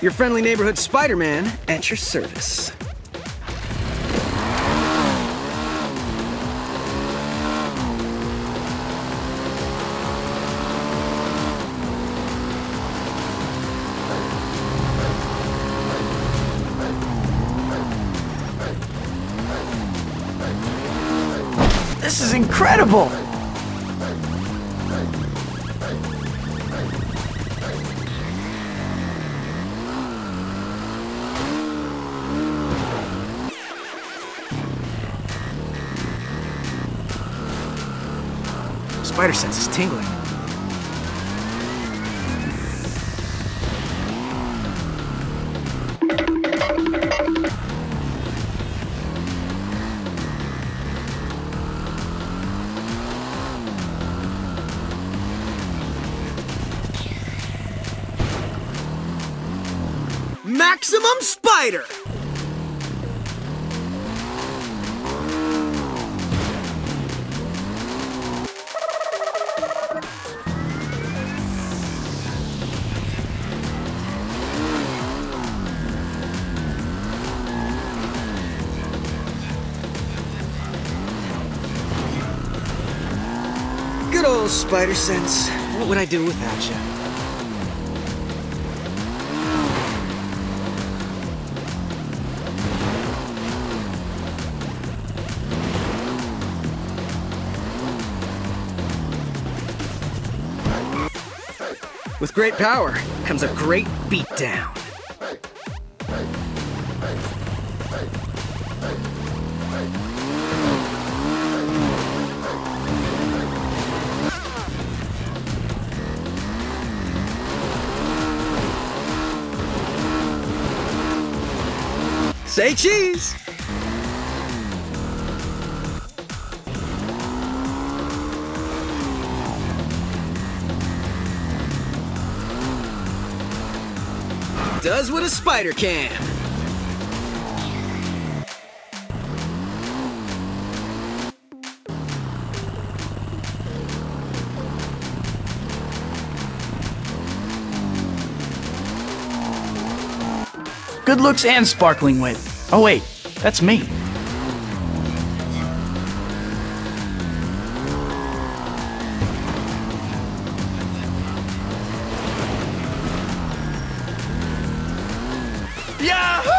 Your friendly neighborhood Spider-Man at your service. This is incredible! Spider sense is tingling. Maximum Spider! Old spider sense. What would I do without you? With great power comes a great beatdown. Say cheese! Does what a spider can. Good looks and sparkling wit. Oh wait, that's me. Yahoo!